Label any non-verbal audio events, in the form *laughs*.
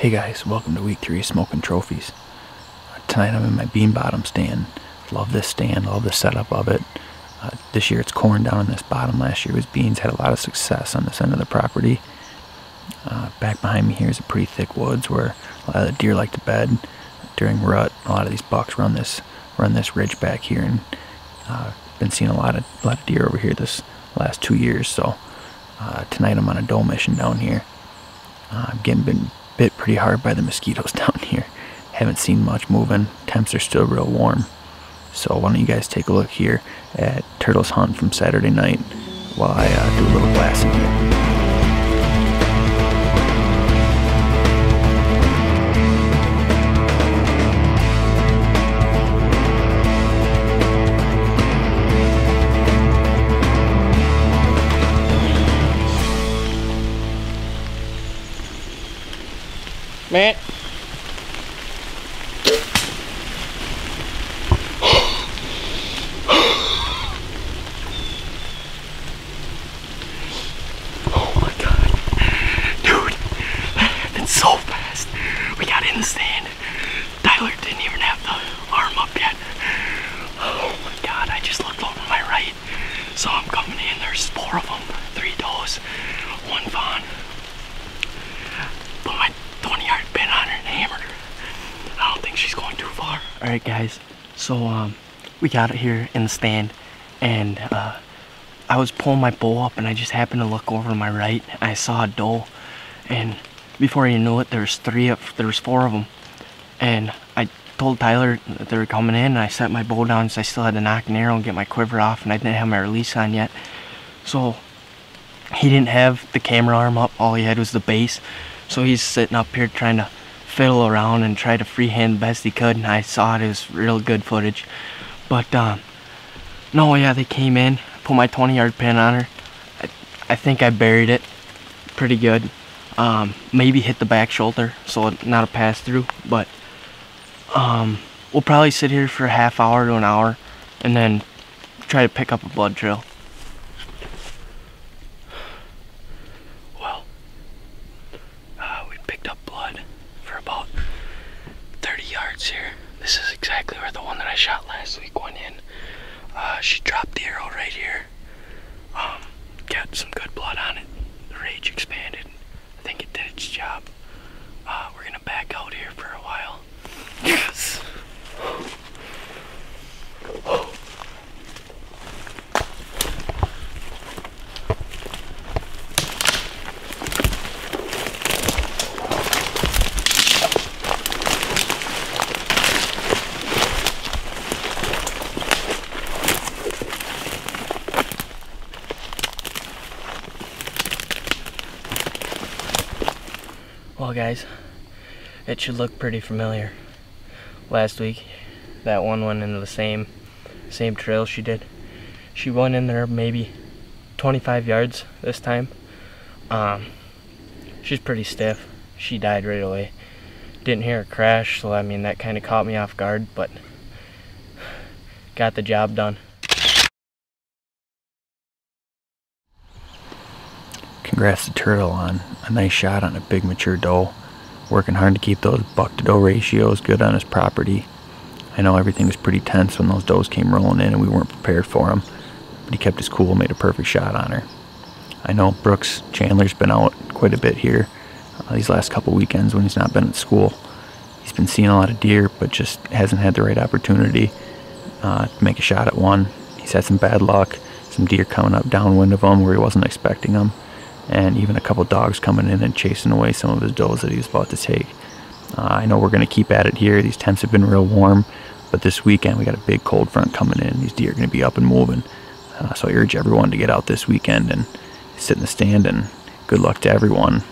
Hey guys, welcome to week three Smokin' Trophies. Tonight I'm in my bean bottom stand. Love this stand, love the setup of it. Uh, this year it's corn down in this bottom. Last year was beans. Had a lot of success on this end of the property. Uh, back behind me here is a pretty thick woods where a lot of the deer like to bed during rut. A lot of these bucks run this run this ridge back here, and uh, been seeing a lot of a lot of deer over here this last two years. So uh, tonight I'm on a doe mission down here. Uh, getting been bit pretty hard by the mosquitoes *laughs* down here. Haven't seen much moving. Temps are still real warm. So why don't you guys take a look here at Turtle's Hunt from Saturday night while I uh, do a little glassing here. Matt. Oh my god. Dude, that happened so fast. We got in the stand. Tyler didn't even have the arm up yet. Oh my god, I just looked over my right. Saw him coming in. There's four of them. Three does, one fawn. Put my 20 yard pin on her and hammered her. I don't think she's going too far. Alright guys, so um, we got it here in the stand and uh, I was pulling my bow up and I just happened to look over to my right and I saw a doe. And before you knew it there's three of there was four of them and I told Tyler that they were coming in and I set my bow down so I still had to nock an arrow and get my quiver off and I didn't have my release on yet. So he didn't have the camera arm up. All he had was the base. So he's sitting up here trying to fiddle around and try to freehand best he could and I saw it, it was real good footage. But um, no yeah they came in put my 20 yard pin on her. I, I think I buried it pretty good. Um, maybe hit the back shoulder so not a pass through but um, we'll probably sit here for a half hour to an hour and then try to pick up a blood trail well uh, we picked up blood for about 30 here. This is exactly where the one that I shot last week went in. Uh, she dropped the arrow right here. Um, got some good blood on it. The rage expanded. I think it did its job. Uh, we're gonna back out here for a while. Yes. Well, guys, it should look pretty familiar. Last week, that one went into the same same trail she did. She went in there maybe 25 yards this time. Um, she's pretty stiff. She died right away. Didn't hear a crash, so I mean that kind of caught me off guard, but got the job done. Congrats the Turtle on a nice shot on a big mature doe. Working hard to keep those buck to doe ratios good on his property. I know everything was pretty tense when those does came rolling in and we weren't prepared for them, but he kept his cool, made a perfect shot on her. I know Brooks Chandler's been out quite a bit here uh, these last couple weekends when he's not been at school. He's been seeing a lot of deer, but just hasn't had the right opportunity uh, to make a shot at one. He's had some bad luck, some deer coming up downwind of him where he wasn't expecting them and even a couple dogs coming in and chasing away some of his does that he was about to take. Uh, I know we're going to keep at it here. These temps have been real warm, but this weekend we got a big cold front coming in. These deer are going to be up and moving. Uh, so I urge everyone to get out this weekend and sit in the stand and good luck to everyone